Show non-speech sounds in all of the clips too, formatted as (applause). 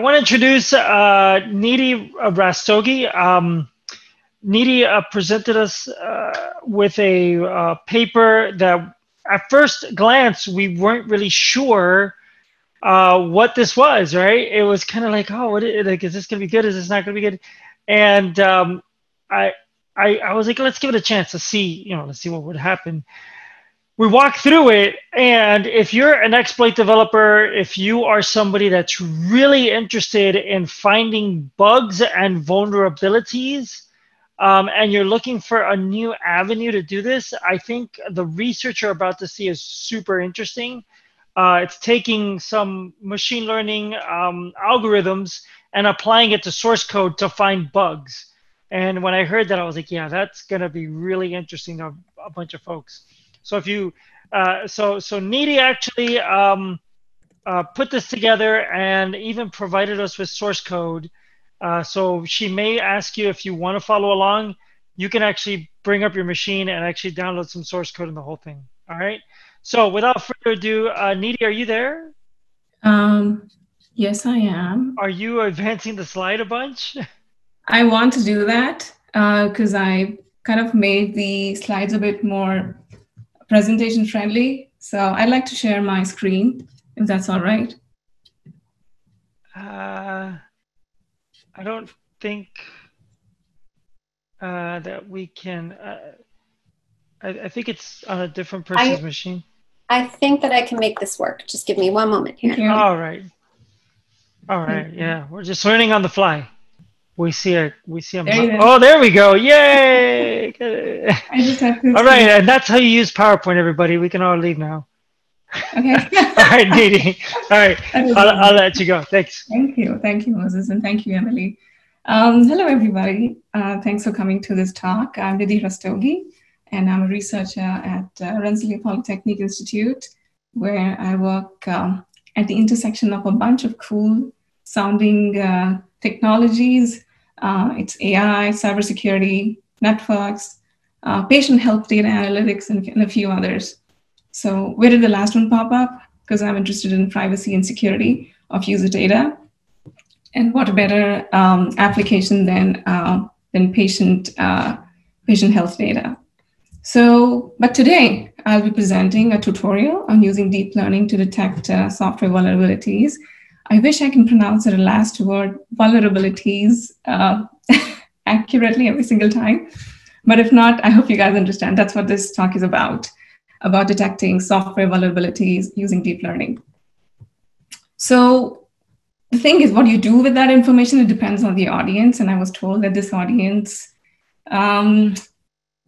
want to introduce uh, Nidhi Rastogi. Um, Nidhi uh, presented us uh, with a uh, paper that at first glance, we weren't really sure uh, what this was, right? It was kind of like, oh, what is, like, is this going to be good? Is this not going to be good? And um, I, I, I was like, let's give it a chance to see, you know, let's see what would happen. We walk through it, and if you're an exploit developer, if you are somebody that's really interested in finding bugs and vulnerabilities, um, and you're looking for a new avenue to do this, I think the research you're about to see is super interesting. Uh, it's taking some machine learning um, algorithms and applying it to source code to find bugs. And when I heard that, I was like, yeah, that's going to be really interesting to a bunch of folks. So if you, uh, so so Nidhi actually um, uh, put this together and even provided us with source code uh, so she may ask you if you want to follow along. You can actually bring up your machine and actually download some source code in the whole thing. All right. So without further ado, uh, Nidhi, are you there? Um, yes, I am. Are you advancing the slide a bunch? (laughs) I want to do that because uh, I kind of made the slides a bit more presentation friendly. So I'd like to share my screen if that's all right. Uh, I don't think uh, that we can. Uh, I, I, think it's on a different person's I, machine. I think that I can make this work. Just give me one moment here. All right. All right. Yeah, we're just learning on the fly. We see a we see a. There oh, there we go! Yay! (laughs) all right, and that's how you use PowerPoint, everybody. We can all leave now. Okay. (laughs) all right, (laughs) Nidhi. All right, I'll, I'll, let you go. Thanks. Thank you. Thank you, Moses, and thank you, Emily. Um, hello, everybody. Uh, thanks for coming to this talk. I'm Nidhi Rastogi, and I'm a researcher at uh, Rensselaer Polytechnic Institute, where I work um, at the intersection of a bunch of cool sounding uh, technologies. Uh, it's AI, cybersecurity, networks, uh, patient health data analytics, and, and a few others. So where did the last one pop up? Because I'm interested in privacy and security of user data. And what better um, application than, uh, than patient, uh, patient health data. So, but today I'll be presenting a tutorial on using deep learning to detect uh, software vulnerabilities. I wish I can pronounce the last word, vulnerabilities, uh, (laughs) accurately every single time. But if not, I hope you guys understand. That's what this talk is about about detecting software vulnerabilities using deep learning. So the thing is, what you do with that information, it depends on the audience. And I was told that this audience, um,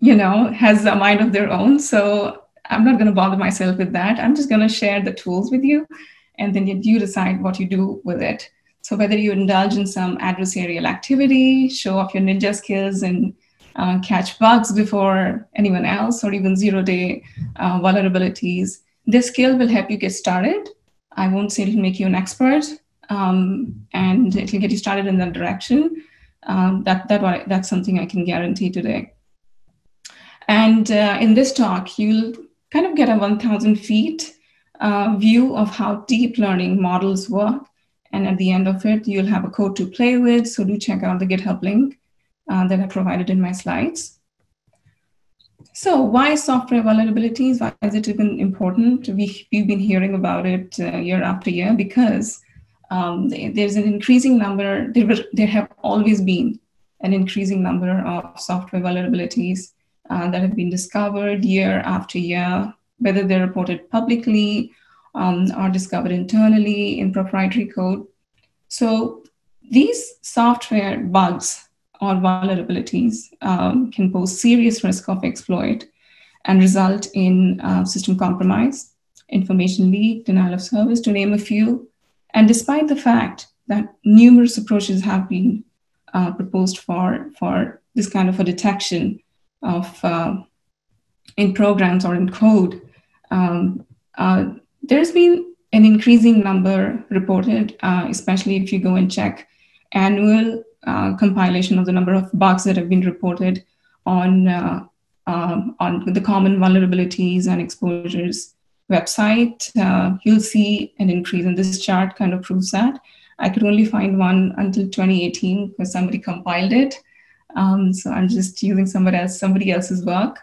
you know, has a mind of their own. So I'm not going to bother myself with that. I'm just going to share the tools with you, and then you decide what you do with it. So whether you indulge in some adversarial activity, show off your ninja skills, and uh, catch bugs before anyone else, or even zero day uh, vulnerabilities. This skill will help you get started. I won't say it'll make you an expert, um, and it'll get you started in that direction. Um, that, that that's something I can guarantee today. And uh, in this talk, you'll kind of get a 1,000 feet uh, view of how deep learning models work. And at the end of it, you'll have a code to play with. So do check out the GitHub link uh, that I provided in my slides. So why software vulnerabilities? Why is it even important? We, we've been hearing about it uh, year after year because um, there's an increasing number, there, were, there have always been an increasing number of software vulnerabilities uh, that have been discovered year after year, whether they're reported publicly um, or discovered internally in proprietary code. So these software bugs or vulnerabilities um, can pose serious risk of exploit and result in uh, system compromise, information leak, denial of service, to name a few. And despite the fact that numerous approaches have been uh, proposed for, for this kind of a detection of uh, in programs or in code, um, uh, there's been an increasing number reported, uh, especially if you go and check annual uh, compilation of the number of bugs that have been reported on uh, um, on the common vulnerabilities and exposures website, uh, you'll see an increase. And this chart kind of proves that. I could only find one until 2018 because somebody compiled it. Um, so I'm just using somebody else, somebody else's work.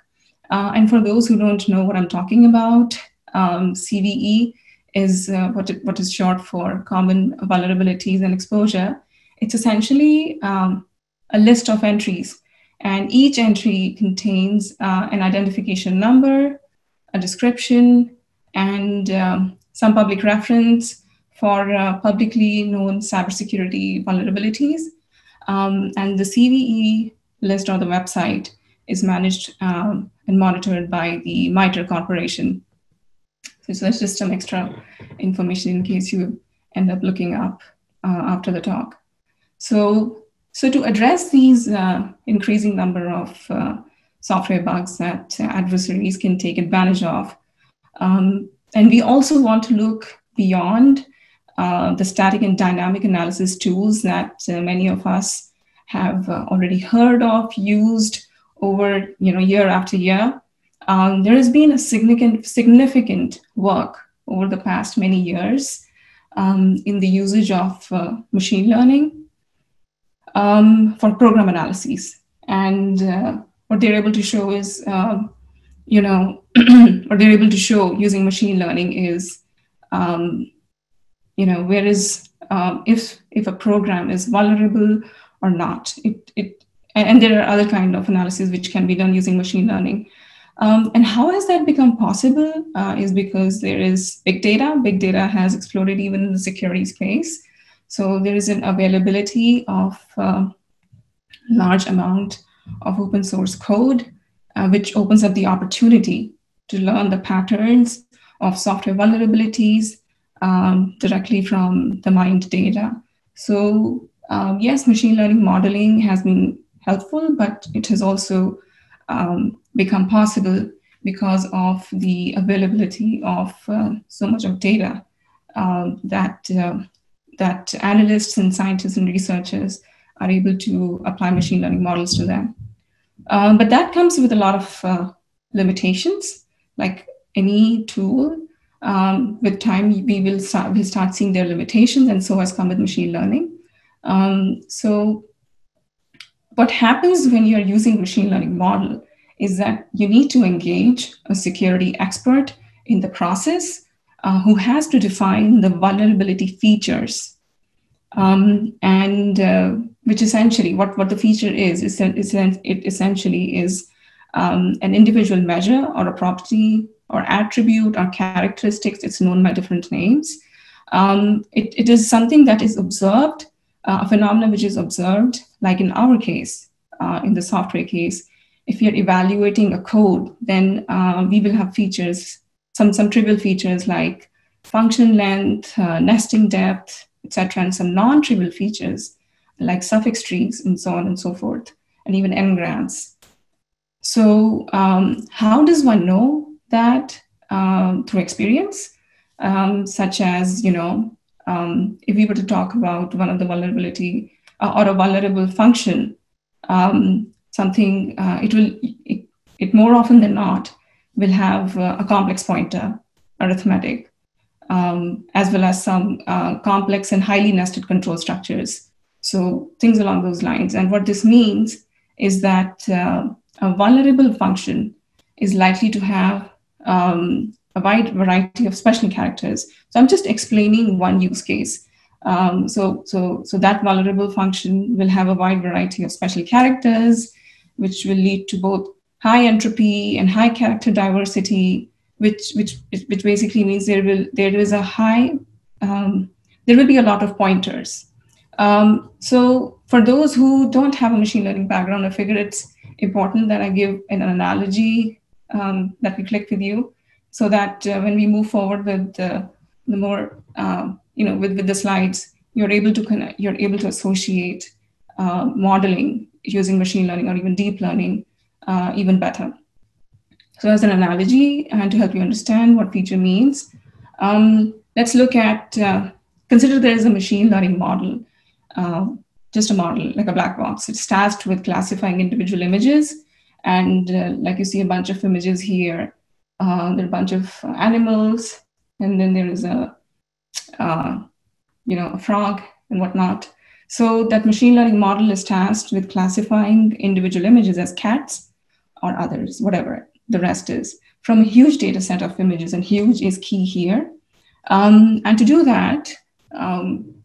Uh, and for those who don't know what I'm talking about, um, CVE is uh, what, it, what is short for Common Vulnerabilities and Exposure. It's essentially um, a list of entries, and each entry contains uh, an identification number, a description, and um, some public reference for uh, publicly known cybersecurity vulnerabilities. Um, and the CVE list on the website is managed um, and monitored by the MITRE Corporation. So that's just some extra information in case you end up looking up uh, after the talk. So, so to address these uh, increasing number of uh, software bugs that adversaries can take advantage of, um, and we also want to look beyond uh, the static and dynamic analysis tools that uh, many of us have uh, already heard of, used over you know year after year. Um, there has been a significant significant work over the past many years um, in the usage of uh, machine learning um, for program analyses, and uh, what they're able to show is um, you know (clears throat) what they're able to show using machine learning is um, you know where is um, if if a program is vulnerable or not. It, it and there are other kind of analyses which can be done using machine learning um, and how has that become possible? Uh, is because there is big data. Big data has exploded even in the security space. So there is an availability of uh, large amount of open source code uh, which opens up the opportunity to learn the patterns of software vulnerabilities um, directly from the mined data. So um, yes, machine learning modeling has been helpful, but it has also um, become possible because of the availability of uh, so much of data uh, that uh, that analysts and scientists and researchers are able to apply machine learning models to them. Um, but that comes with a lot of uh, limitations. Like any tool, um, with time we will start we start seeing their limitations and so has come with machine learning um, so what happens when you're using machine learning model is that you need to engage a security expert in the process uh, who has to define the vulnerability features um, and uh, which essentially what, what the feature is, is, is it essentially is um, an individual measure or a property or attribute or characteristics. It's known by different names. Um, it, it is something that is observed, uh, a phenomenon which is observed, like in our case, uh, in the software case. If you're evaluating a code, then uh, we will have features, some, some trivial features like function length, uh, nesting depth, etc., and some non-trivial features like suffix trees and so on and so forth, and even n-grams. So um, how does one know that um, through experience, um, such as, you know, um, if we were to talk about one of the vulnerability uh, or a vulnerable function, um, something, uh, it will, it, it, more often than not will have uh, a complex pointer, arithmetic, um, as well as some uh, complex and highly nested control structures. So things along those lines. And what this means is that uh, a vulnerable function is likely to have um, a wide variety of special characters. So I'm just explaining one use case. Um, so, so, so that vulnerable function will have a wide variety of special characters, which will lead to both high entropy and high character diversity, which, which, which basically means there will there is a high, um, there will be a lot of pointers. Um, so for those who don't have a machine learning background, I figure it's important that I give an analogy um, that we click with you so that uh, when we move forward with uh, the more uh, you know with, with the slides you're able to connect, you're able to associate uh, modeling using machine learning or even deep learning uh, even better. So as an analogy and to help you understand what feature means um, let's look at consider there is a machine learning model just a model like a black box. It's tasked with classifying individual images and uh, like you see a bunch of images here, uh, there are a bunch of animals, and then there is a, uh, you know, a frog and whatnot. So that machine learning model is tasked with classifying individual images as cats or others, whatever the rest is, from a huge data set of images, and huge is key here. Um, and to do that, um,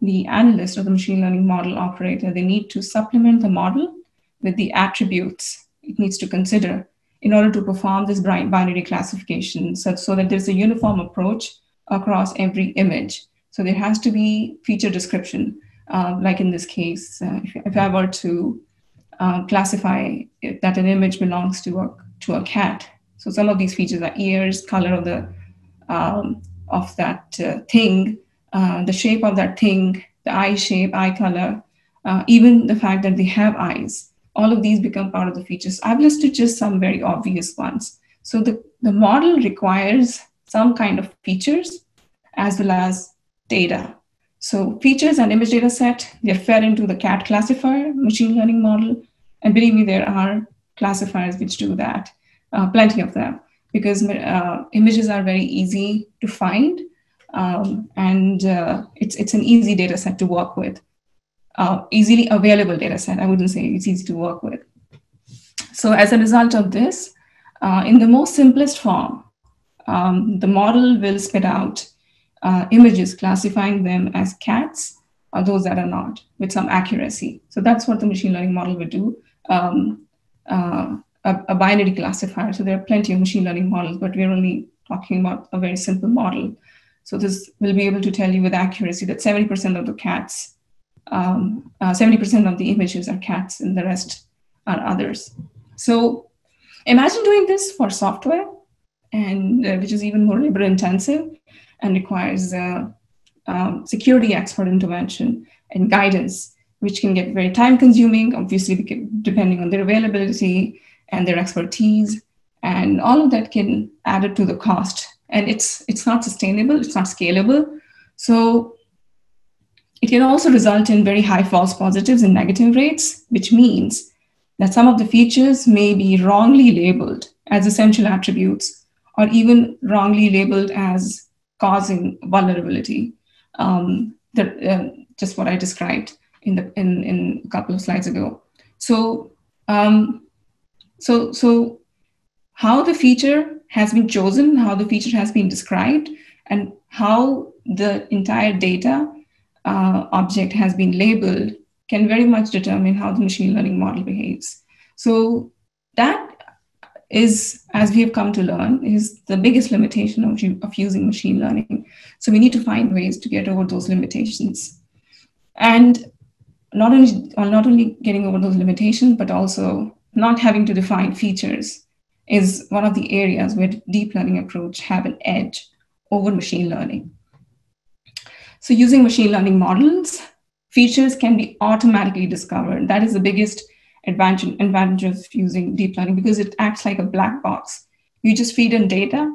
the analyst or the machine learning model operator, they need to supplement the model with the attributes it needs to consider in order to perform this binary classification so, so that there's a uniform approach across every image. So there has to be feature description, uh, like in this case, uh, if, if, I were to uh, classify that an image belongs to a, to a cat. So some of these features are ears, color of the um, of that uh, thing, uh, the shape of that thing, the eye shape, eye color, uh, even the fact that they have eyes. All of these become part of the features. I've listed just some very obvious ones. So the, the model requires some kind of features as well as data. So features and image data set, they're fed into the CAT classifier, machine learning model. And believe me, there are classifiers which do that, uh, plenty of them, because uh, images are very easy to find um, and uh, it's, it's an easy data set to work with. Uh, easily available data set. I wouldn't say it's easy to work with. So as a result of this, uh, in the most simplest form, um, the model will spit out uh, images, classifying them as cats or those that are not with some accuracy. So that's what the machine learning model would do. Um, uh, a, a, binary classifier. So there are plenty of machine learning models, but we're only talking about a very simple model. So this will be able to tell you with accuracy that 70% of the cats, um, uh, 70% of the images are cats and the rest are others. So imagine doing this for software, and uh, which is even more labor intensive and requires uh, um, security expert intervention and guidance, which can get very time consuming, obviously, depending on their availability and their expertise. And all of that can add up to the cost and it's it's not sustainable it's not scalable so it can also result in very high false positives and negative rates which means that some of the features may be wrongly labeled as essential attributes or even wrongly labeled as causing vulnerability. Um, uh, just what i described in the in, in a couple of slides ago. So um, so so how the feature has been chosen, how the feature has been described, and how the entire data uh, object has been labeled can very much determine how the machine learning model behaves. So that is, as we have come to learn, is the biggest limitation of, of using machine learning. So we need to find ways to get over those limitations. And not only, not only getting over those limitations, but also not having to define features is one of the areas where deep learning approach have an edge over machine learning. So using machine learning models, features can be automatically discovered. That is the biggest advantage, advantage of using deep learning because it acts like a black box. You just feed in data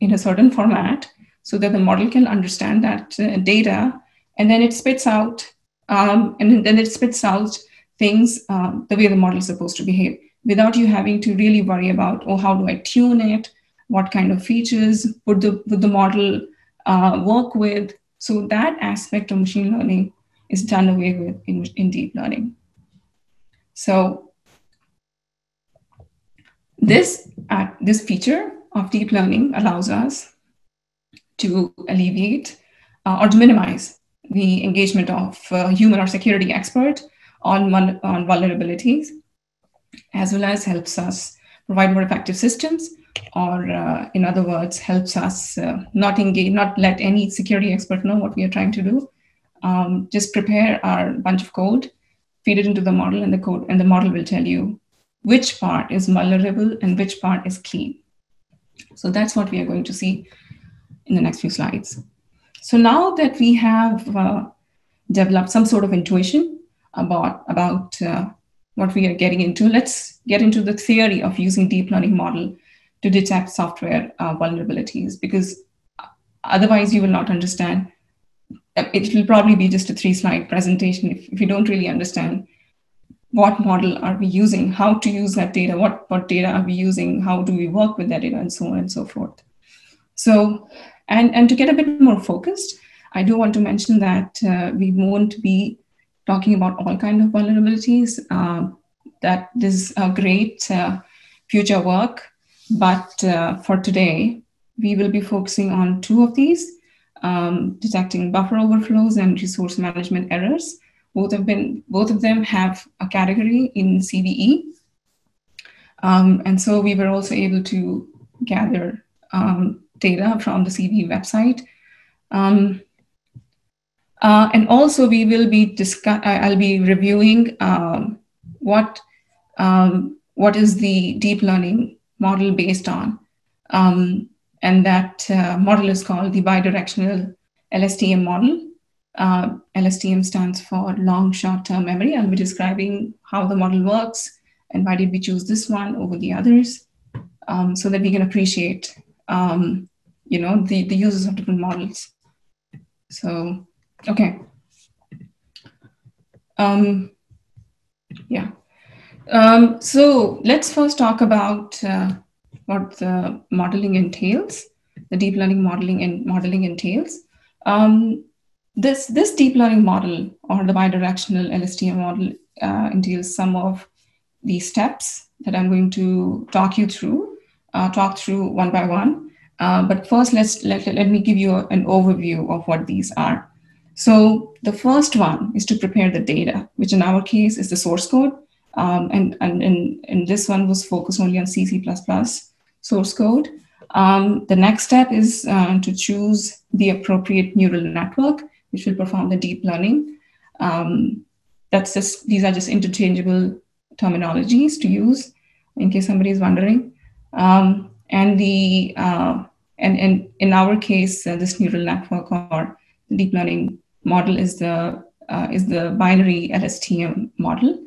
in a certain format so that the model can understand that uh, data and then it spits out um, and then it spits out things um, the way the model is supposed to behave without you having to really worry about, oh, how do I tune it? What kind of features would the, would the model uh, work with? So that aspect of machine learning is done away with in, in deep learning. So this, uh, this feature of deep learning allows us to alleviate uh, or to minimize the engagement of uh, human or security expert on, on vulnerabilities as well as helps us provide more effective systems or uh, in other words helps us uh, not engage not let any security expert know what we are trying to do um, just prepare our bunch of code feed it into the model and the code and the model will tell you which part is vulnerable and which part is clean so that's what we are going to see in the next few slides so now that we have uh, developed some sort of intuition about about uh, what we are getting into. Let's get into the theory of using deep learning model to detect software uh, vulnerabilities because otherwise you will not understand. It will probably be just a three slide presentation if, if you don't really understand what model are we using, how to use that data, what, what data are we using, how do we work with that data, and so on and so forth. So, and, and to get a bit more focused, I do want to mention that uh, we won't be talking about all kind of vulnerabilities. Uh, that is a great uh, future work, but uh, for today, we will be focusing on two of these, um, detecting buffer overflows and resource management errors. Both have been, both of them have a category in CVE. Um, and so we were also able to gather um, data from the CVE website. Um, uh, and also we will be discuss. I'll be reviewing um, what um, what is the deep learning model based on, um, and that uh, model is called the bidirectional LSTM model. Uh, LSTM stands for long short-term memory. I'll be describing how the model works and why did we choose this one over the others, um, so that we can appreciate, um, you know, the the uses of different models. So Okay. Um, yeah. Um, so let's first talk about uh, what the modeling entails, the deep learning modeling and modeling entails. Um, this, this deep learning model or the bidirectional LSTM model uh, entails some of the steps that I'm going to talk you through, uh, talk through one by one. Uh, but first, let's let, let me give you an overview of what these are. So the first one is to prepare the data, which in our case is the source code. Um, and, and, and, and this one was focused only on C, C++ source code. Um, the next step is uh, to choose the appropriate neural network, which will perform the deep learning. Um, that's just, these are just interchangeable terminologies to use in case somebody is wondering. Um, and the, uh, and, and in our case, uh, this neural network or the deep learning model is the uh, is the binary LSTM model.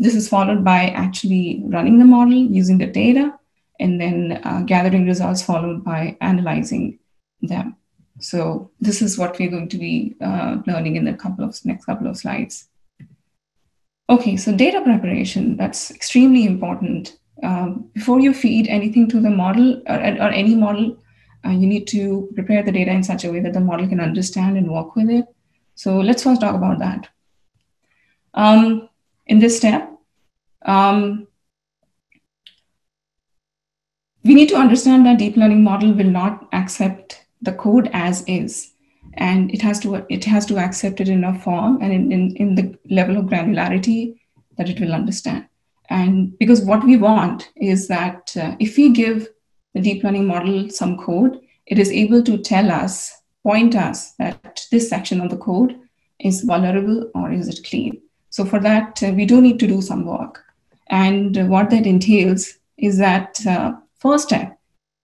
This is followed by actually running the model using the data and then uh, gathering results followed by analyzing them. So this is what we're going to be uh, learning in the couple of next couple of slides. Okay, so data preparation, that's extremely important. Um, before you feed anything to the model or, or any model, uh, you need to prepare the data in such a way that the model can understand and work with it. So let's first talk about that. Um, in this step, um, we need to understand that deep learning model will not accept the code as is and it has to it has to accept it in a form and in, in, in the level of granularity that it will understand and because what we want is that uh, if we give the deep learning model some code it is able to tell us point us that this section of the code is vulnerable or is it clean. So for that, uh, we do need to do some work. And what that entails is that uh, first step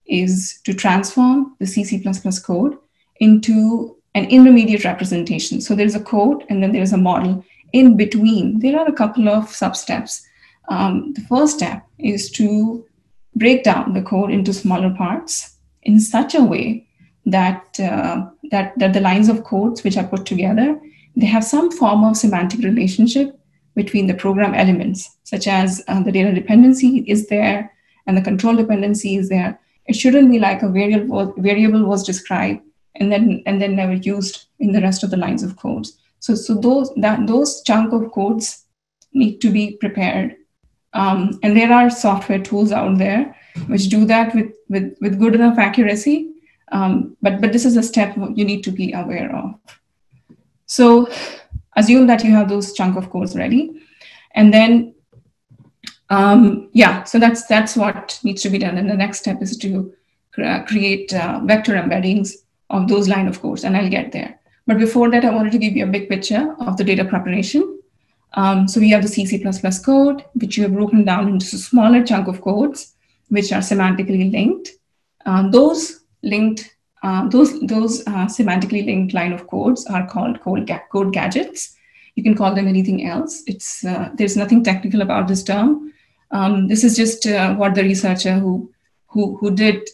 is to transform the C, C++ code into an intermediate representation. So there's a code and then there's a model. In between, there are a couple of sub-steps. Um, the first step is to break down the code into smaller parts in such a way that, uh, that, that the lines of codes which are put together, they have some form of semantic relationship between the program elements, such as uh, the data dependency is there and the control dependency is there. It shouldn't be like a variable, variable was described and then, and then never used in the rest of the lines of codes. So, so those, that, those chunk of codes need to be prepared. Um, and there are software tools out there which do that with, with, with good enough accuracy um, but, but this is a step you need to be aware of. So assume that you have those chunk of codes ready. And then, um, yeah, so that's, that's what needs to be done. And the next step is to create uh, vector embeddings of those line of codes, and I'll get there. But before that, I wanted to give you a big picture of the data preparation. Um, so we have the C, C++ code, which you have broken down into smaller chunk of codes, which are semantically linked. Uh, those linked, uh, those, those uh, semantically linked line of codes are called code, ga code gadgets. You can call them anything else. It's, uh, there's nothing technical about this term. Um, this is just what the researcher who, who, who did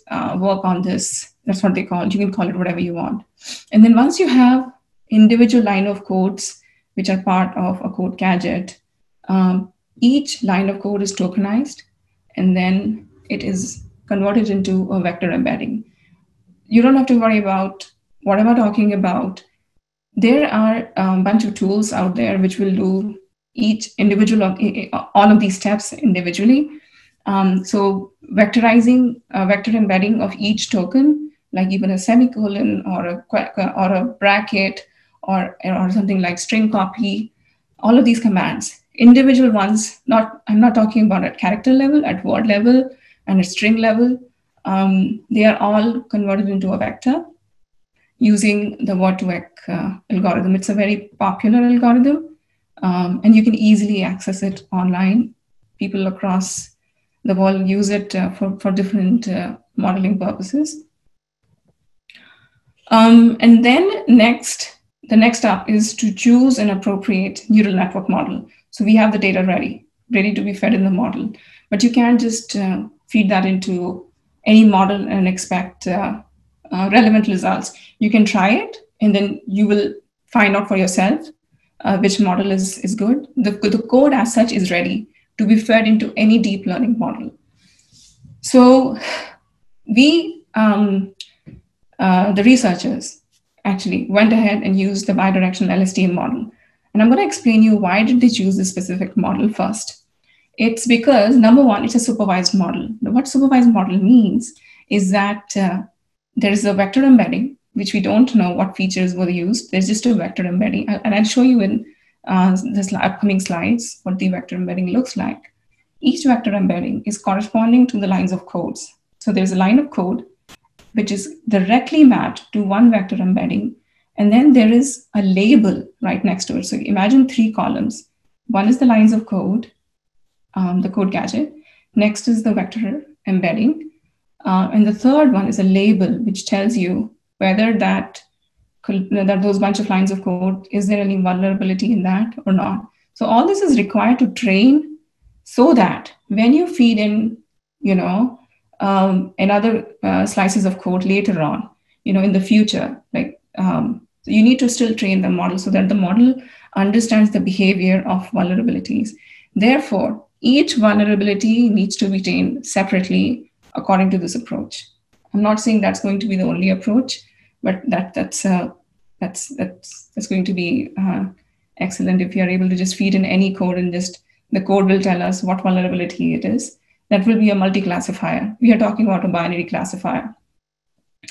work on this, that's what they call it. You can call it whatever you want. And then once you have individual line of codes, which are part of a code gadget, um, each line of code is tokenized, and then it is converted into a vector embedding you don't have to worry about what am I talking about there are a bunch of tools out there which will do each individual of all of these steps individually. Um, so vectorizing, uh, vector embedding of each token, like even a semicolon or a or a bracket or or something like string copy, all of these commands, individual ones. Not I'm not talking about at character level, at word level, and at string level. Um, they are all converted into a vector using the word2vec uh, algorithm. It's a very popular algorithm, um, and you can easily access it online. People across the world use it uh, for, for different uh, modeling purposes. Um, and then next, the next step is to choose an appropriate neural network model. So we have the data ready, ready to be fed in the model, but you can't just uh, feed that into any model and expect uh, uh, relevant results. You can try it, and then you will find out for yourself uh, which model is, is good. The, the code as such is ready to be fed into any deep learning model. So we, um, uh, the researchers, actually went ahead and used the bidirectional LSTM model. And I'm going to explain you why did they choose this specific model first. It's because number one, it's a supervised model. What supervised model means is that uh, there is a vector embedding, which we don't know what features were used. There's just a vector embedding. And I'll show you in uh, the upcoming slides what the vector embedding looks like. Each vector embedding is corresponding to the lines of codes. So there's a line of code which is directly mapped to one vector embedding. And then there is a label right next to it. So imagine three columns. One is the lines of code, um, the code gadget. Next is the vector embedding. Uh, and the third one is a label, which tells you whether that, that those bunch of lines of code, is there any vulnerability in that or not? So all this is required to train so that when you feed in, you know, um, another uh, slices of code later on, you know, in the future, like um, you need to still train the model so that the model understands the behavior of vulnerabilities. Therefore, each vulnerability needs to be trained separately according to this approach. I'm not saying that's going to be the only approach, but that that's uh, that's that's that's going to be uh, excellent if you are able to just feed in any code and just the code will tell us what vulnerability it is. That will be a multi-classifier. We are talking about a binary classifier,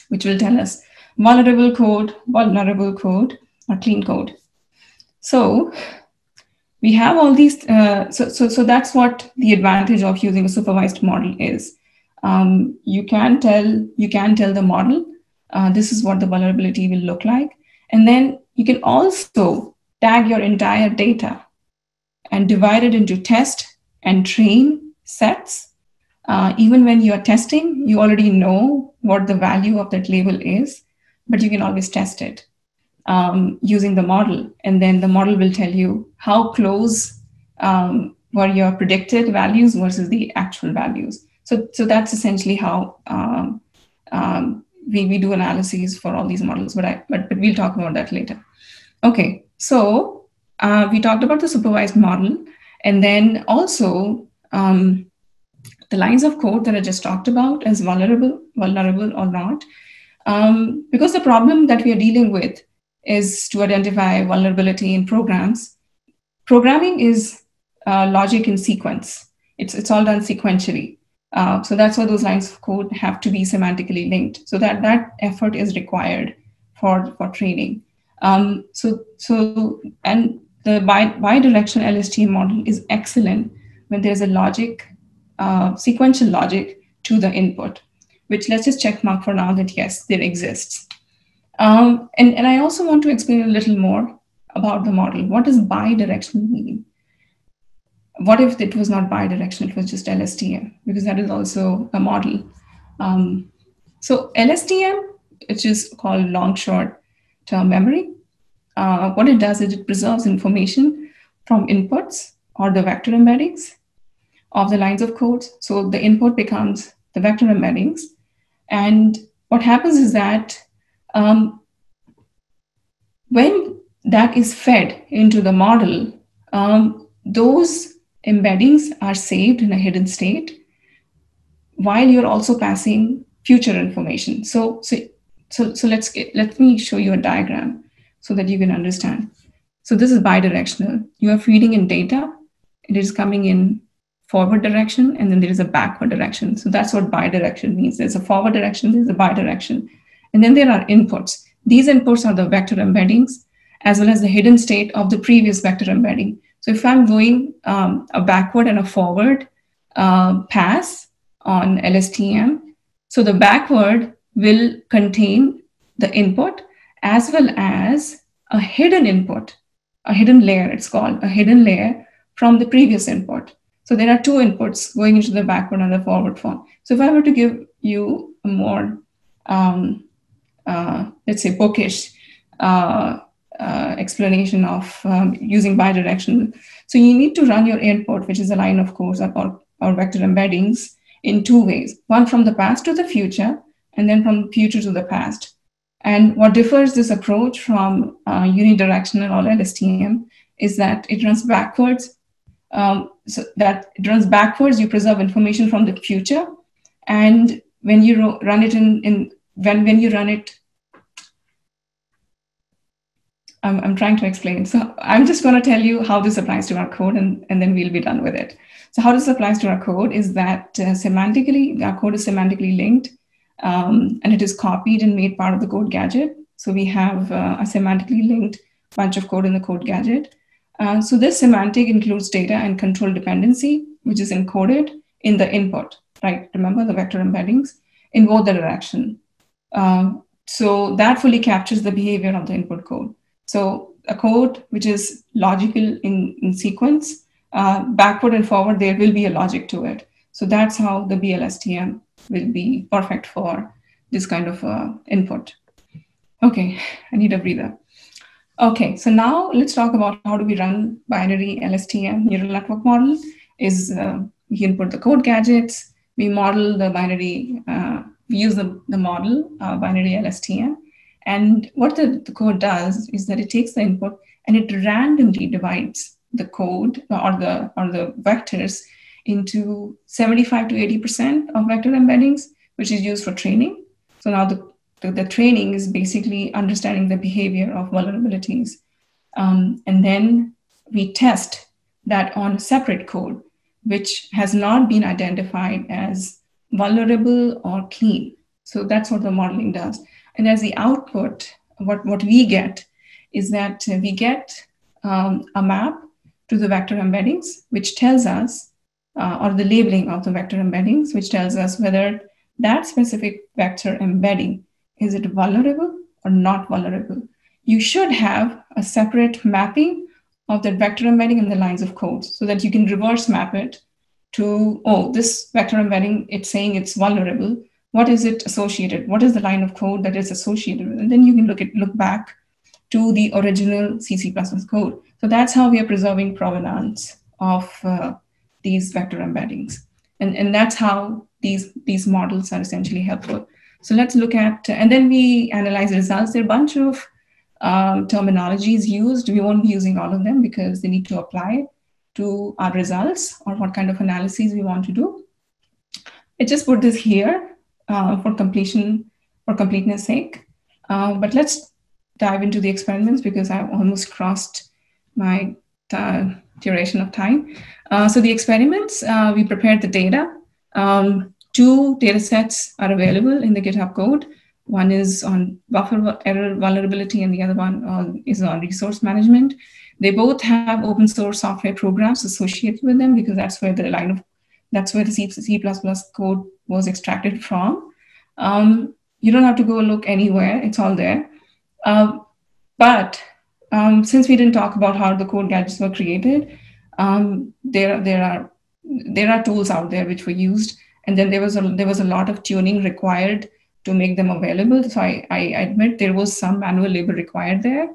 which will tell us vulnerable code, vulnerable code, or clean code. So we have all these. Uh, so so so that's what the advantage of using a supervised model is. Um, you can tell you can tell the model uh, this is what the vulnerability will look like. And then you can also tag your entire data and divide it into test and train sets. Uh, even when you are testing you already know what the value of that label is but you can always test it um, using the model and then the model will tell you how close um, were your predicted values versus the actual values so, so that's essentially how um, um, we, we do analyses for all these models, but, I, but, but we'll talk about that later. Okay, so uh, we talked about the supervised model, and then also um, the lines of code that I just talked about as vulnerable, vulnerable or not. Um, because the problem that we are dealing with is to identify vulnerability in programs. Programming is uh, logic in sequence. It's, it's all done sequentially. Uh, so that's why those lines of code have to be semantically linked. So that that effort is required for for training. Um, so so and the bi-directional LSTM model is excellent when there's a logic, uh, sequential logic to the input, which let's just check mark for now that yes, there exists. Um, and, and I also want to explain a little more about the model. What does bidirectional mean? what if it was not bidirectional, it was just LSTM? Because that is also a model. Um, so LSTM, which is called long short term memory, uh, what it does is it preserves information from inputs or the vector embeddings of the lines of code. So the input becomes the vector embeddings. And what happens is that um, when that is fed into the model, um, those embeddings are saved in a hidden state while you're also passing future information. So, so, so, so let's get, let me show you a diagram so that you can understand. So this is bidirectional. You are feeding in data, it is coming in forward direction, and then there is a backward direction. So that's what bidirectional means. There's a forward direction, there's a bidirection. And then there are inputs. These inputs are the vector embeddings, as well as the hidden state of the previous vector embedding. So if I'm going um, a backward and a forward uh, pass on LSTM, so the backward will contain the input as well as a hidden input, a hidden layer, it's called a hidden layer from the previous input. So there are two inputs going into the backward and the forward form. So if I were to give you a more, um, let's say, bookish uh, uh, explanation of um, using bidirectional, so you need to run your input, which is a line of course or, or vector embeddings, in two ways: one from the past to the future, and then from future to the past. And what differs this approach from uh, unidirectional or LSTM is that it runs backwards. Um, so that it runs backwards, you preserve information from the future. And when you run it in, in when, when you run it, I'm, I'm trying to explain. So I'm just going to tell you how this applies to our code and, and then we'll be done with it. So how this applies to our code is that uh, semantically, our code is semantically linked um, and it is copied and made part of the code gadget. So we have uh, a semantically linked bunch of code in the code gadget. Uh, so this semantic includes data and control dependency, which is encoded in the input, right? Remember the vector embeddings in both the direction. Um, so that fully captures the behavior of the input code. So a code which is logical in, in sequence, uh, backward and forward, there will be a logic to it. So that's how the BLSTM will be perfect for this kind of uh, input. Okay, I need a breather. Okay, so now let's talk about how do we run binary LSTM neural network model. Is uh, we input the code gadgets, we model the binary, uh, we use the, the model uh, binary LSTM. And what the, the code does is that it takes the input and it randomly divides the code or the or the vectors into 75 to 80% of vector embeddings, which is used for training. So now the, the, the training is basically understanding the behavior of vulnerabilities. Um, and then we test that on separate code, which has not been identified as vulnerable or clean. So that's what the modeling does. And as the output, what, what we get is that we get um, a map to the vector embeddings, which tells us uh, or the labeling of the vector embeddings, which tells us whether that specific vector embedding is it vulnerable or not vulnerable. You should have a separate mapping of that vector embedding in the lines of code so that you can reverse map it to, oh, this vector embedding, it's saying it's vulnerable. What is it associated? What is the line of code that is associated with? And then you can look at look back to the original CC++ code. So that's how we are preserving provenance of uh, these vector embeddings. And, and that's how these, these models are essentially helpful. So let's look at, and then we analyze results. There are a bunch of um, terminologies used. We won't be using all of them because they need to apply to our results or what kind of analyses we want to do. I just put this here uh, for completion, for completeness sake. Uh, but let's dive into the experiments because I've almost crossed my uh, duration of time. Uh, so the experiments, uh, we prepared the data. Um, two data sets are available in the GitHub code. One is on buffer error vulnerability and the other one on, is on resource management. They both have open source software programs associated with them because that's where the line of, that's where the C, code was extracted from. Um, you don't have to go look anywhere, it's all there. Um, but um, since we didn't talk about how the code gadgets were created, um, there there are there are tools out there which were used, and then there was a there was a lot of tuning required to make them available. So I, I admit there was some manual labor required there.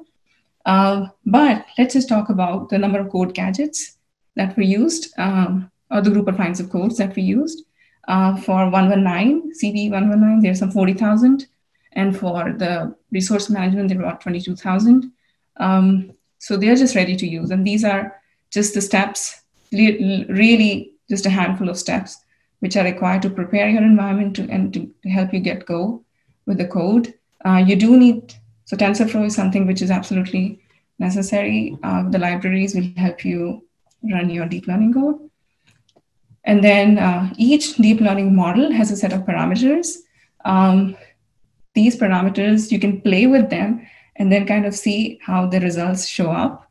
Uh, but let's just talk about the number of code gadgets that were used, um, or the group of lines of codes that we used. Uh, for 119, CB 119, there's some 40,000. And for the resource management, there are about 22,000. Um, so they're just ready to use. And these are just the steps, really just a handful of steps, which are required to prepare your environment to, and to help you get go with the code. Uh, you do need So TensorFlow is something which is absolutely necessary. Uh, the libraries will help you run your deep learning code. And then uh, each deep learning model has a set of parameters. Um, these parameters, you can play with them and then kind of see how the results show up.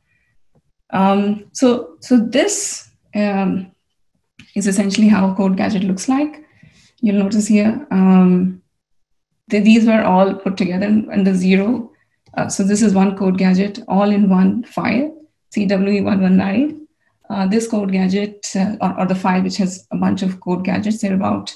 Um, so, so this um, is essentially how code gadget looks like. You'll notice here, um, the, these were all put together the zero. Uh, so this is one code gadget all in one file, CWE119. Uh, this code gadget, uh, or, or, the file which has a bunch of code gadgets, there are about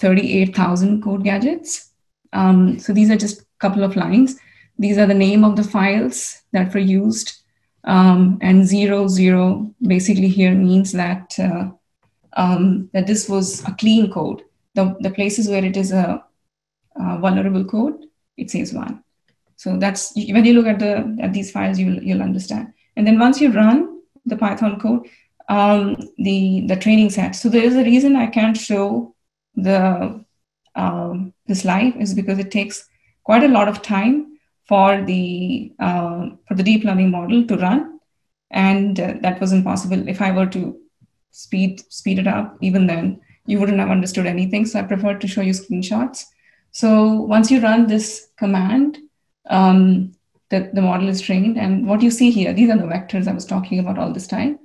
38,000 code gadgets. Um, so these are just a couple of lines. These are the name of the files that were used. Um, and zero, zero basically here means that, uh, um, that this was a clean code. The, the places where it is a, a vulnerable code, it says one. So that's when you look at the at these files, you'll you'll understand. And then once you run the Python code, um, the the training set. So there is a reason I can't show the um, the slide is because it takes quite a lot of time for the uh, for the deep learning model to run, and uh, that was impossible. If I were to speed speed it up, even then you wouldn't have understood anything. So I prefer to show you screenshots. So once you run this command, um, the, the model is trained. And what you see here, these are the vectors I was talking about all this time,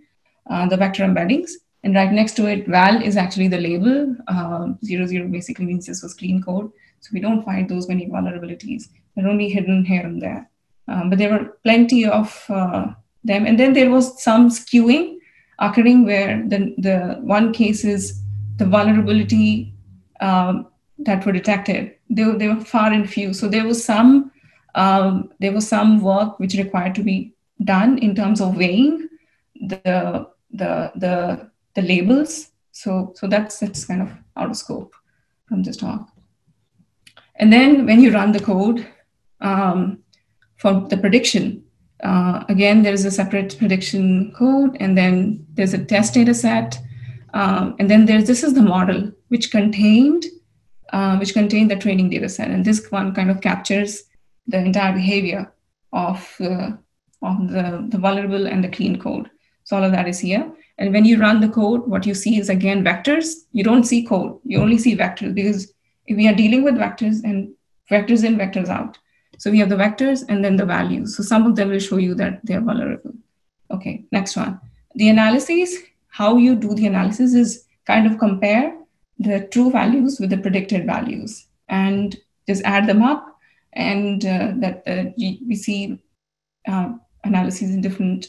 uh, the vector embeddings. And right next to it, val is actually the label. Uh, zero, zero basically means this was clean code. So we don't find those many vulnerabilities. They're only hidden here and there. Um, but there were plenty of uh, them. And then there was some skewing occurring where the, the one case is the vulnerability um, that were detected. They, they were far and few. So there was some um, there was some work which required to be done in terms of weighing the the the, the labels. So so that's that's kind of out of scope from this talk. And then when you run the code um, for the prediction, uh, again there's a separate prediction code, and then there's a test data set, um, and then there's this is the model which contained uh, which contain the training data set, and this one kind of captures the entire behavior of, uh, of the, the vulnerable and the clean code. So all of that is here. And when you run the code, what you see is again vectors. You don't see code, you only see vectors because we are dealing with vectors and vectors in, vectors out. So we have the vectors and then the values. So some of them will show you that they're vulnerable. Okay, next one. The analysis, how you do the analysis is kind of compare the true values with the predicted values and just add them up and uh, that uh, we see uh, analyses in different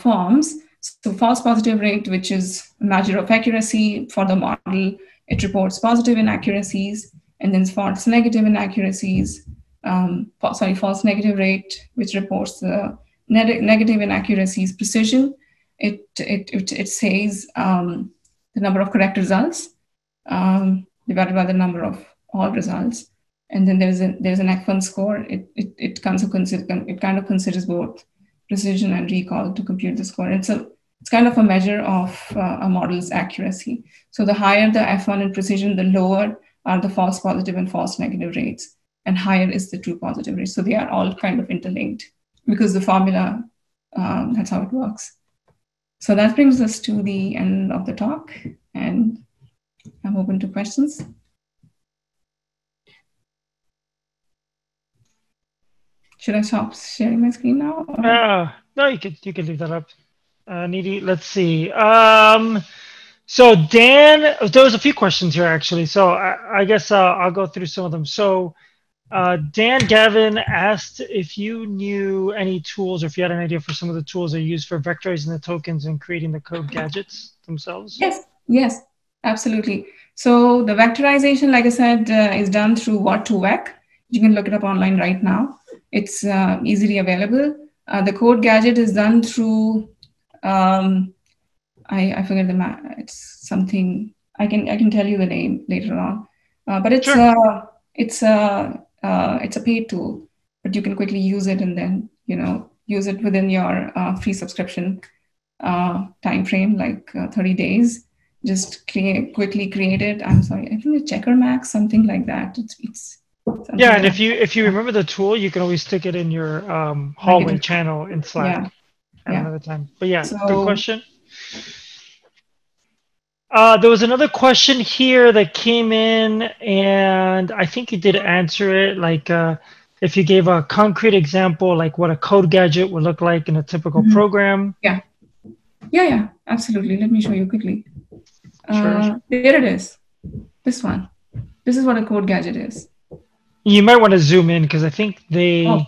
forms. So false positive rate, which is a measure of accuracy for the model, it reports positive inaccuracies, and then false negative inaccuracies. Um, sorry, false negative rate, which reports the ne- negative inaccuracies precision. It it it, it says um, the number of correct results um, divided by the number of all results and then there's a there's an ECFN score. It it it of consider, it kind of considers both precision and recall to compute the score. It's a it's kind of a measure of uh, a model's accuracy. So the higher the F1 in precision, the lower are the false positive and false negative rates, and higher is the true positive rate. So they are all kind of interlinked because the formula um, that's how it works. So that brings us to the end of the talk, and I'm open to questions. Should I stop sharing my screen now? Uh, no, you could you could leave that up. Uh, Nidhi, let's see. Um, so Dan, there was a few questions here actually. So I, I guess uh, I'll go through some of them. So uh, Dan Gavin asked if you knew any tools or if you had an idea for some of the tools that are used for vectorizing the tokens and creating the code gadgets themselves. Yes, yes, absolutely. So the vectorization, like I said, uh, is done through Word2Vec. You can look it up online right now. It's uh, easily available. Uh, the code gadget is done through, um, I, I forget the map. It's something I can I can tell you the name later on. Uh, but it's sure. uh, it's a uh, it's a paid tool, but you can quickly use it and then you know use it within your uh, free subscription uh, time frame, like uh, 30 days. Just create quickly create it. I'm sorry, I think it's Checkmarx, something like that. It's it's something Yeah, and that. if you if you remember the tool, you can always stick it in your um, hallway channel in Slack yeah. another time. But yeah, good question. Uh, there was another question here that came in, and I think you did answer it. Like, uh, if you gave a concrete example, like what a code gadget would look like in a typical Mhm. program. Yeah, yeah, yeah, absolutely. Let me show you quickly. Sure. Uh, there it is. This one. This is what a code gadget is. You might want to zoom in because I think they Oh.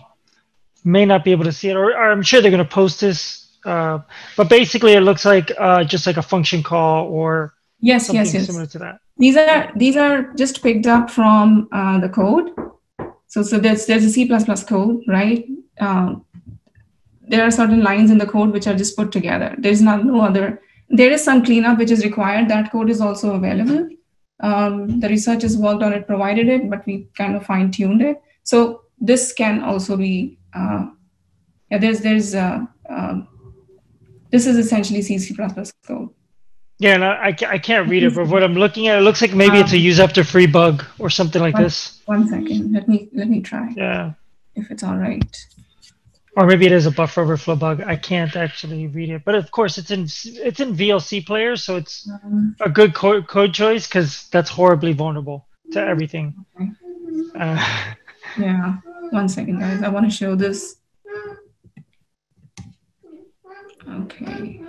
may not be able to see it, or, or I'm sure they're going to post this. Uh, but basically, it looks like uh, just like a function call or Yes, something yes, yes. similar to that. These are these are just picked up from uh, the code. So so there's there's a C++ code, right? Um, there are certain lines in the code which are just put together. There's not no other. There is some cleanup which is required. That code is also available. Um, the researchers worked on it, provided it, but we kind of fine tuned it. So this can also be. Uh, yeah, there's there's. Uh, um, this is essentially C code. Yeah, and I, I, can't read it, but what I'm looking at, it looks like maybe it's a Um, use after free bug or something like One- this. One second. Let me let me try Yeah. if it's all right. Or maybe it is a buffer overflow bug. I can't actually read it, but of course it's in it's in VLC player, so it's Um, a good code, code choice because that's horribly vulnerable to everything. Okay. Uh, (laughs) Yeah, one second, guys. I want to show this. Okay.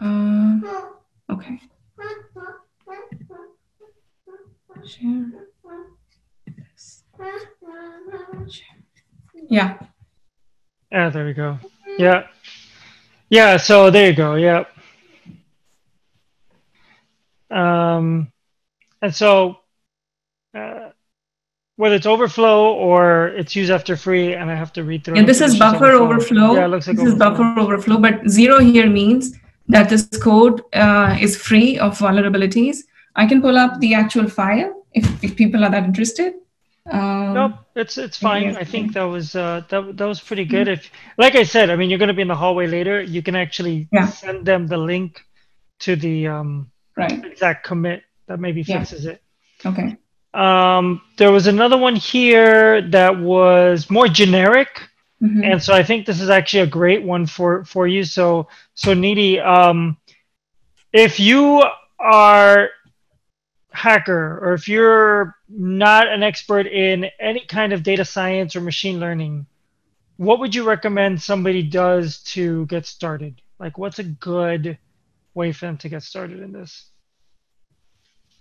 Uh, okay. Share. Yeah. yeah, there we go. Yeah, yeah. So there you go. Yeah. Um, and so uh, whether it's overflow or it's use after free, and I have to read through. Yeah, it, this is buffer overflow. Yeah, it looks like this is buffer overflow, but zero here means that this code uh, is free of vulnerabilities. I can pull up the actual file if, if people are that interested. Um, Nope, it's it's fine. I think that was uh that that was pretty good. If like I said, I mean you're gonna be in the hallway later, you can actually Yeah. send them the link to the um Right. exact commit that maybe Yeah. fixes it. Okay. Um there was another one here that was more generic. Mhm. And so I think this is actually a great one for for you. So so Nidhi, um, if you are hacker or if you're not an expert in any kind of data science or machine learning, what would you recommend somebody does to get started? Like, what's a good way for them to get started in this?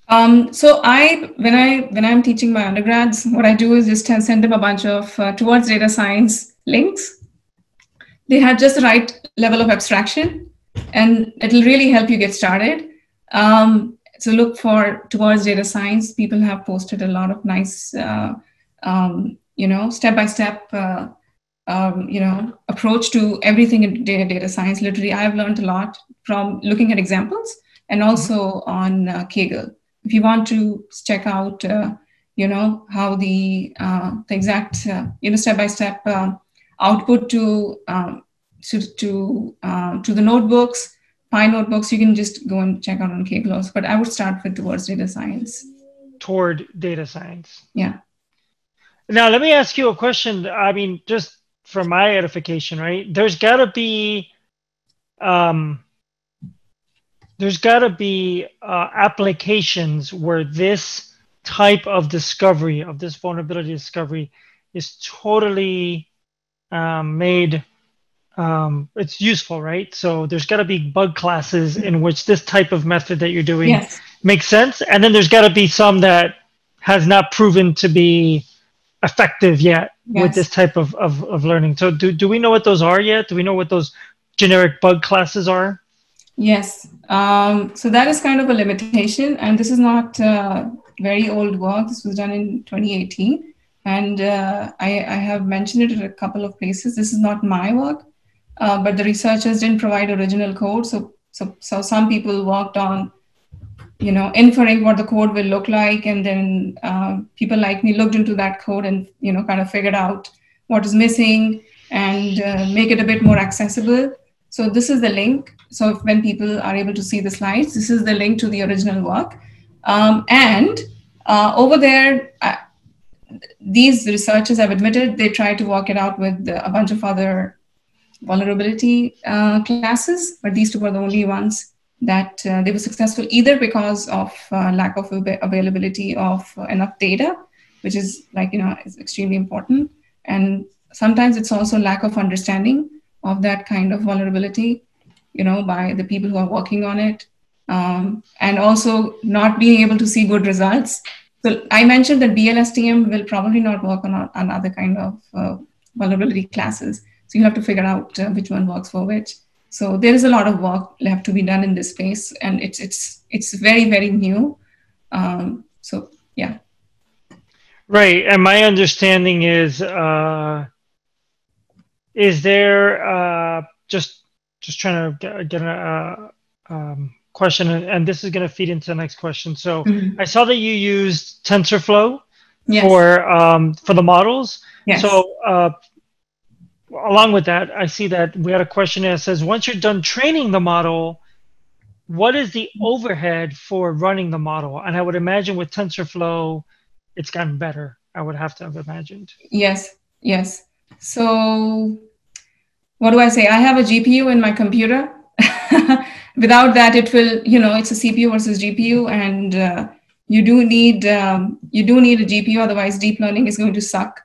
Um, so I, when I when I'm teaching my undergrads, what I do is just send them a bunch of uh, towards data science links. They have just the right level of abstraction, and it'll really help you get started. Um, so look for towards data science. People have posted a lot of nice, uh, um, you know, step by step, um, you know, approach to everything in data data science. Literally, I have learned a lot from looking at examples and also on uh, Kaggle if you want to check out, uh, you know, how the uh, the exact, uh, you know, step by step output to um, to to, to the notebooks, Pi notebooks, you can just go and check out on Kaggle. But I would start with towards data science. Toward data science. Yeah. Now, let me ask you a question. I mean, just for my edification, right? There's got to be, um, there's got to be uh, applications where this type of discovery of this vulnerability discovery is totally um, made um, it's useful right? So there's got to be bug classes in which this type of method that you're doing Yes. makes sense. And then there's got to be some that has not proven to be effective yet with this type of, of, of learning. So do, do we know what those are yet? Do we know what those generic bug classes are? Yes. Um, so that is kind of a limitation, and this is not uh, very old work. This was done in 2018, and uh, I, I have mentioned it in a couple of places. This is not my work, uh, but the researchers didn't provide original code. So, so, so some people worked on, you know, inferring what the code will look like, and then uh, people like me looked into that code and you know kind of figured out what is missing and uh, make it a bit more accessible. So this is the link. So when people are able to see the slides, this is the link to the original work. Um, and uh, over there, uh, these researchers have admitted they tried to work it out with a bunch of other vulnerability uh, classes, but these two were the only ones that uh, they were successful either because of uh, lack of availability of enough data, which is like, you know, is extremely important. And sometimes it's also lack of understanding of that kind of vulnerability, you know, by the people who are working on it. Um, and also not being able to see good results. So I mentioned that BLSTM will probably not work on, on other kind of uh, vulnerability classes. So you have to figure out uh, which one works for which. So there is a lot of work left to be done in this space, and it's it's it's very very new. Um, so yeah. Right, and my understanding is uh, is there uh, just just trying to get, get a uh, um, question, and, and, this is going to feed into the next question. So mm-hmm. I saw that you used TensorFlow yes. for um, for the models. Yes. So uh, along with that, I see that we had a question that says, once you're done training the model, what is the overhead for running the model? And I would imagine with TensorFlow, it's gotten better. I would have to have imagined. Yes, yes. So, what do I say? I have a GPU in my computer. (laughs) Without that, it will, you know, it's a CPU versus GPU, and uh, you do need um, you do need a GPU. Otherwise, deep learning is going to suck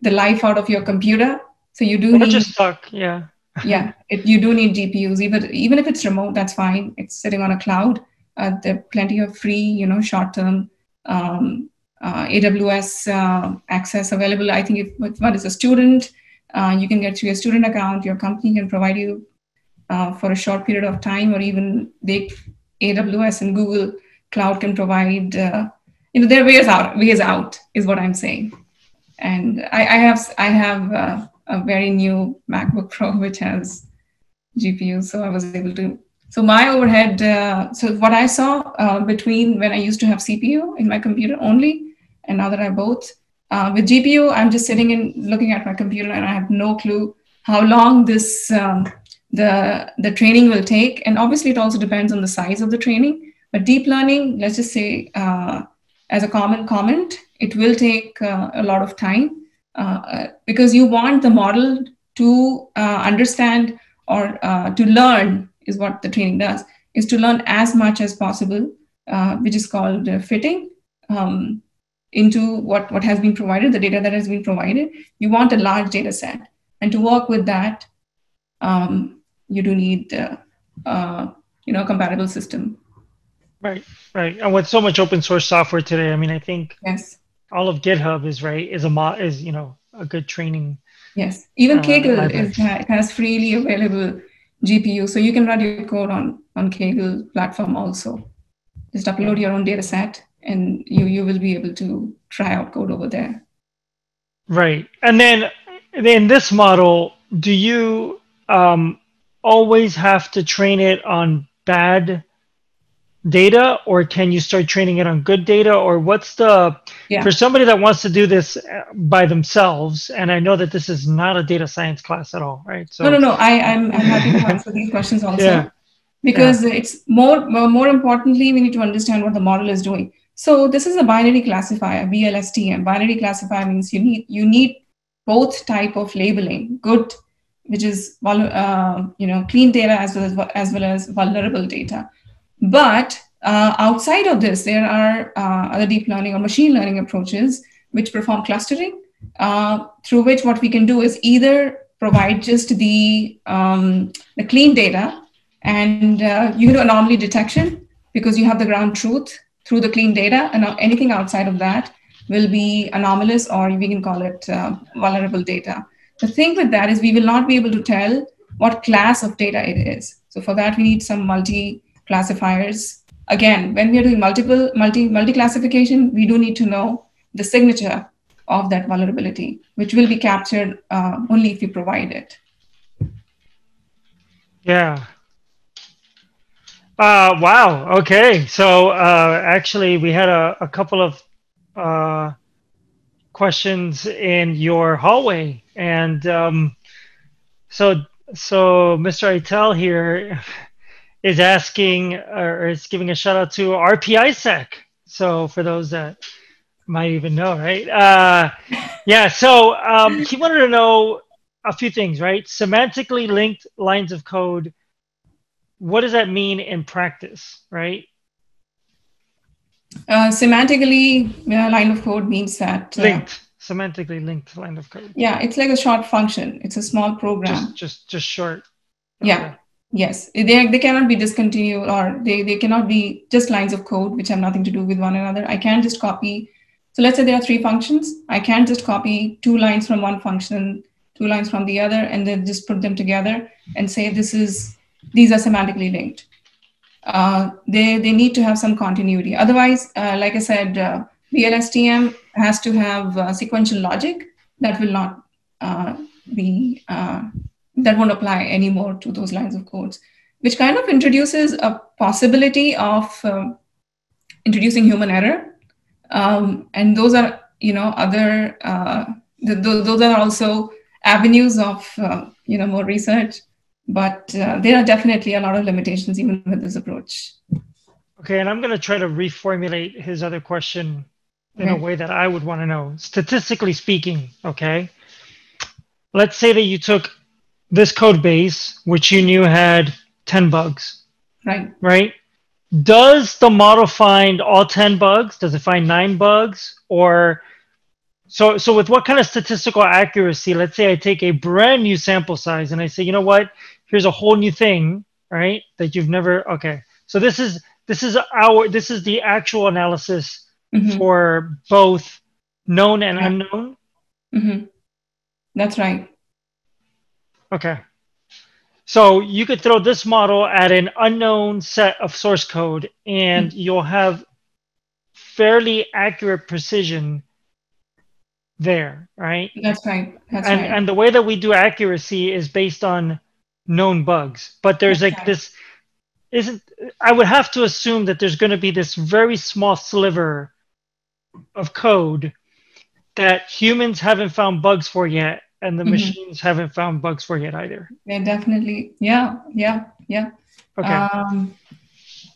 the life out of your computer so you do or need just stuck, yeah. yeah, it, you do need GPUs. Even even if it's remote, that's fine. It's sitting on a cloud. Uh, there are plenty of free, you know, short-term um, uh, AWS uh, access available. I think if one is a student, uh, you can get to your student account. Your company can provide you uh, for a short period of time, or even they AWS and Google Cloud can provide. Uh, you know, there are ways out. Ways out is what I'm saying. And I, I have I have a very new MacBook Pro which has GPU, so I was able to. So my overhead. Uh, so what I saw uh, between when I used to have CPU in my computer only, and now that I both uh, with GPU, I'm just sitting and looking at my computer, and I have no clue how long this um, the the training will take. And obviously, it also depends on the size of the training. But deep learning, let's just say, uh, as a common comment, it will take uh, a lot of time uh, because you want the model to uh, understand or uh, to learn is what the training does is to learn as much as possible uh, which is called uh, fitting um, into what, what has been provided the data that has been provided. You want a large data set. And to work with that um, you do need uh, you know a compatible system. Right right. And with so much open source software today i mean i think yes all of GitHub is right is a mo- is you know a good training. Yes, even uh, Kaggle is, has freely available GPU, so you can run your code on on Kaggle platform also. Just upload your own data set, and you you will be able to try out code over there. Right, and then in this model, do you um, always have to train it on bad data or can you start training it on good data or what's the yeah. for somebody that wants to do this uh, by themselves and i know that this is not a data science class at all right so no no no I, I'm, I'm happy to answer these questions also yeah. because yeah. it's more more importantly we need to understand what the model is doing so this is a binary classifier blstm binary classifier means you need you need both type of labeling good which is uh, you know clean data as well as as well as vulnerable data but uh, outside of this, there are uh, other deep learning or machine learning approaches which perform clustering, uh, through which what we can do is either provide just the, um, the clean data and uh, you do anomaly detection because you have the ground truth through the clean data, and anything outside of that will be anomalous or we can call it uh, vulnerable data. The thing with that is we will not be able to tell what class of data it is. So for that, we need some multi classifiers. Again, when we are doing multiple multi multi classification, we do need to know the signature of that vulnerability, which will be captured uh, only if you provide it. Yeah. Uh, wow. Okay. So uh, actually, we had a, a couple of uh, questions in your hallway, and um, so so Mr. Itel here is asking or is giving a shout out to RPISec. So for those that might even know, right? Uh, yeah. So um, he wanted to know a few things, right? Semantically linked lines of code. What does that mean in practice, right? Uh, semantically, line of code means that uh, linked, semantically linked line of code. Yeah, it's like a short function. It's a small program. Just, just, just short. Yeah. Okay. Yes, they, they cannot be discontinued or they, they cannot be just lines of code which have nothing to do with one another. I can't just copy. So let's say there are three functions. I can't just copy two lines from one function, two lines from the other, and then just put them together and say this is these are semantically linked. Uh, they, they need to have some continuity. Otherwise, uh, like I said, uh, BLSTM has to have uh, sequential logic that will not uh, be uh, that won't apply anymore to those lines of codes, which kind of introduces a possibility of um, introducing human error. Um, and those are, you know, other, uh, the, the, those are also avenues of, uh, you know, more research. But uh, there are definitely a lot of limitations even with this approach. Okay, and I'm going to try to reformulate his other question in okay. a way that I would want to know. Statistically speaking, okay, let's say that you took this code base, which you knew had 10 bugs. Right. Right? Does the model find all 10 bugs? Does it find nine bugs? Or so so with what kind of statistical accuracy, let's say I take a brand new sample size and I say, you know what, here's a whole new thing, right? That you've never okay. So this is this is our this is the actual analysis mm-hmm. for both known and unknown. Mm-hmm. That's right. Okay. So you could throw this model at an unknown set of source code and mm-hmm. you'll have fairly accurate precision there, right? That's right. That's and, right. And the way that we do accuracy is based on known bugs. But there's That's like right. this isn't I would have to assume that there's going to be this very small sliver of code that humans haven't found bugs for yet and the mm-hmm. machines haven't found bugs for yet either. Yeah, definitely. Yeah, yeah, yeah. Okay. Um,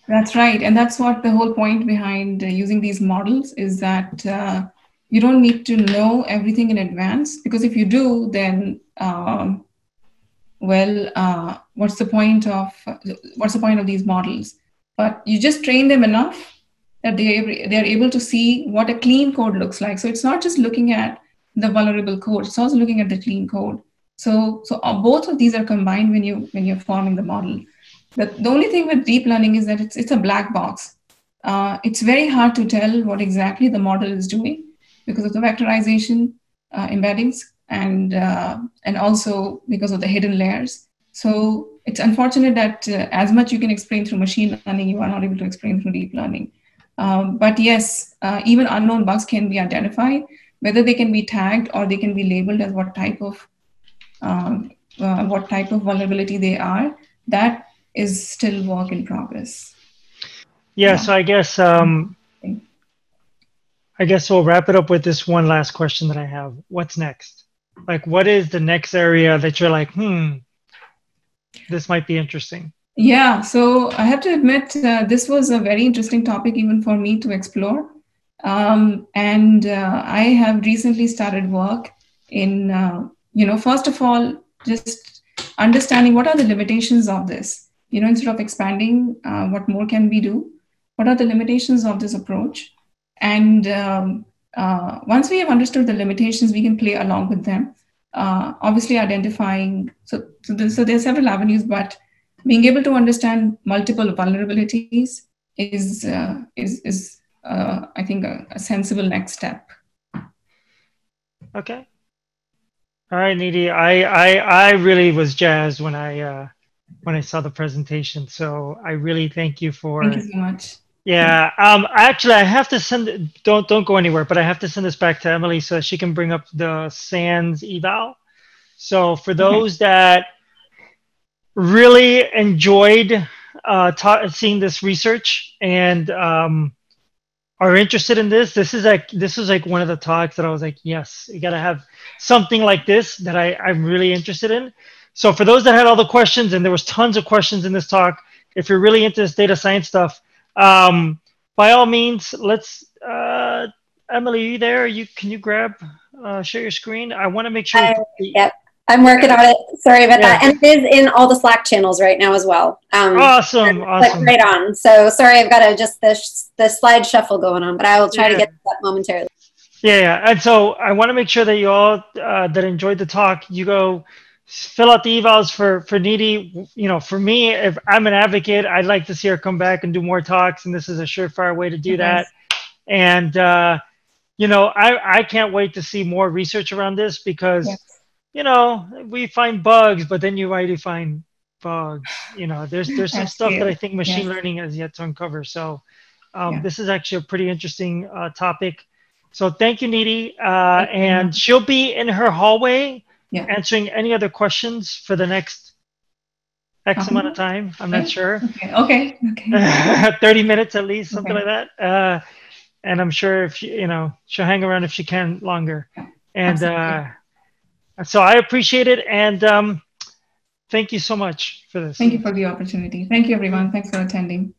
that's right, and that's what the whole point behind uh, using these models is that uh, you don't need to know everything in advance because if you do, then um, well, uh, what's the point of what's the point of these models? But you just train them enough that they they are able to see what a clean code looks like. So it's not just looking at the vulnerable code. It's also looking at the clean code. So, so uh, both of these are combined when you when you're forming the model. The, the only thing with deep learning is that it's it's a black box. Uh, it's very hard to tell what exactly the model is doing because of the vectorization uh, embeddings and uh, and also because of the hidden layers. So it's unfortunate that uh, as much you can explain through machine learning, you are not able to explain through deep learning. Um, but yes, uh, even unknown bugs can be identified whether they can be tagged or they can be labeled as what type of um, uh, what type of vulnerability they are that is still work in progress. Yeah, yeah. so i guess um, i guess we'll wrap it up with this one last question that i have. What's next? Like what is the next area that you're like hmm this might be interesting? Yeah so i have to admit uh, this was a very interesting topic even for me to explore um, and uh, I have recently started work in, uh, you know, first of all, just understanding what are the limitations of this. You know, instead of expanding, uh, what more can we do? What are the limitations of this approach? And um, uh, once we have understood the limitations, we can play along with them. Uh, obviously, identifying so so, there, so there are several avenues, but being able to understand multiple vulnerabilities is uh, is is uh, I think, a, a, sensible next step. Okay. All right, Nidhi. I, I, I really was jazzed when I uh, when I saw the presentation. So I really thank you for. Thank you so much. Yeah. Um. Actually, I have to send. It, don't don't go anywhere. But I have to send this back to Emily so she can bring up the SANS eval. So for those okay. that really enjoyed uh, ta- seeing this research and um, are interested in this, this is like this is like one of the talks that I was like, yes, you gotta have something like this that I, I'm really interested in. So for those that had all the questions, and there was tons of questions in this talk, if you're really into this data science stuff, um, by all means, let's. Uh, Emily, you there? You can you grab uh, share your screen? I want to make sure. I, yep, I'm working on it. Sorry about yeah. that. And it is in all the Slack channels right now as well. Um, awesome, awesome. Right on. So sorry, I've got to just the the slide shuffle going on, but I will try yeah. to get that momentarily. Yeah, yeah, and so I want to make sure that you all uh, that enjoyed the talk, you go fill out the evals for for Nidhi you know for me if i'm an advocate i'd like to see her come back and do more talks and this is a surefire way to do that and uh, you know i i can't wait to see more research around this because yes. You know we find bugs but then you might find bugs you know there's there's some stuff that i think machine yes. learning has yet to uncover so um, yeah. this is actually a pretty interesting uh, topic so thank you Nidhi uh, and she'll be in her hallway yeah. answering any other questions for the next X uh-huh. amount of time. I'm not sure. Okay. Okay. okay. (laughs) 30 minutes at least, something okay. like that. Uh, and I'm sure if you, you know, she'll hang around if she can longer. Yeah. And uh, so I appreciate it. And um, thank you so much for this. Thank you for the opportunity. Thank you, everyone. Thanks for attending.